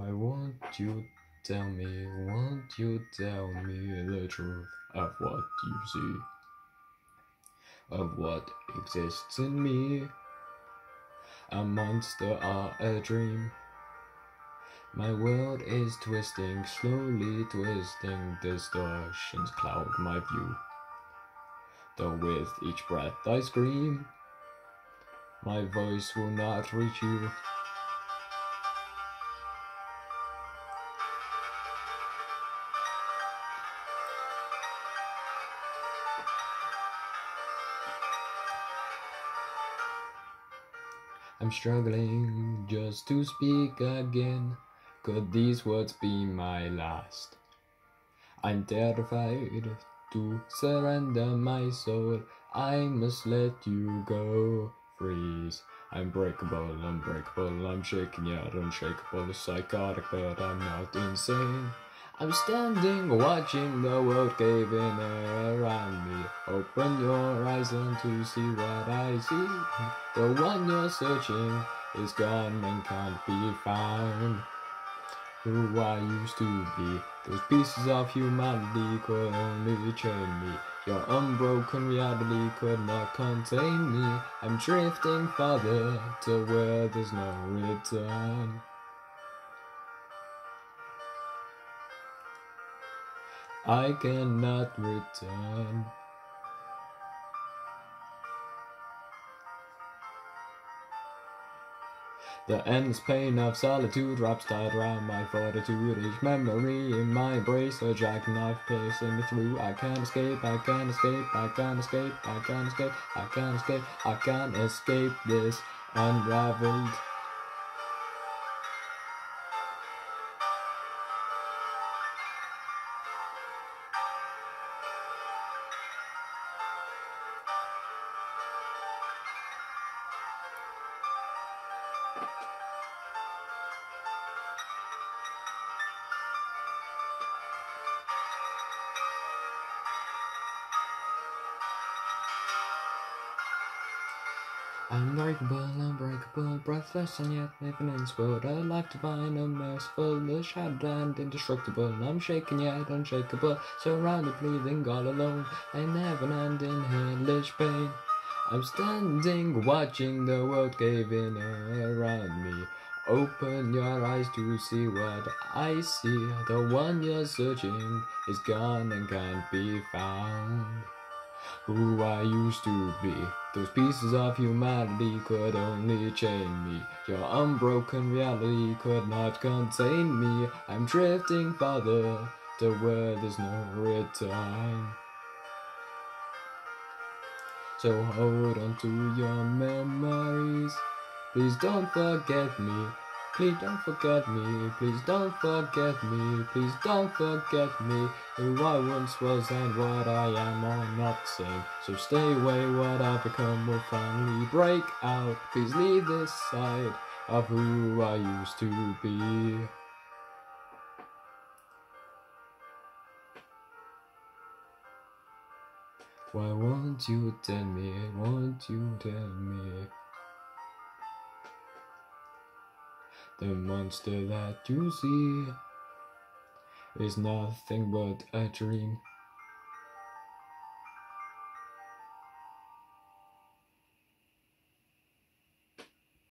Why won't you tell me, won't you tell me the truth of what you see? Of what exists in me? A monster or a dream? My world is twisting, slowly twisting, distortions cloud my view. Though with each breath I scream, my voice will not reach you. I'm struggling just to speak again. Could these words be my last? I'm terrified to surrender my soul. I must let you go. Freeze. I'm breakable, unbreakable, I'm shaking yet unshakable, psychotic, but I'm not insane. I'm standing watching the world cave in around. Open your eyes and to see what I see. The one you're searching is gone and can't be found. Who I used to be, those pieces of humanity could only chain me. Your unbroken reality could not contain me. I'm drifting farther to where there's no return. I cannot return. The endless pain of solitude wraps tight around my fortitude. Each memory in my embrace, a jackknife piercing me through. I can't escape, I can't escape, I can't escape, I can't escape, I can't escape, I can't escape this unraveled. Unbreakable, unbreakable, breathless and yet living in world. A life divine and merciful, the shattered and indestructible. I'm shaken yet unshakable, surrounded, breathing all alone. A never-ending hellish pain. I'm standing, watching the world cave in around me. Open your eyes to see what I see. The one you're searching is gone and can't be found who I used to be. Those pieces of humanity could only chain me. Your unbroken reality could not contain me. I'm drifting farther to where there's no return. So hold on to your memories. Please don't forget me. Please don't forget me, please don't forget me, please don't forget me. Who I once was and what I am are not same. So stay away, what I've become will finally break out. Please leave this side of who I used to be Why won't you tell me, won't you tell me The monster that you see is nothing but a dream.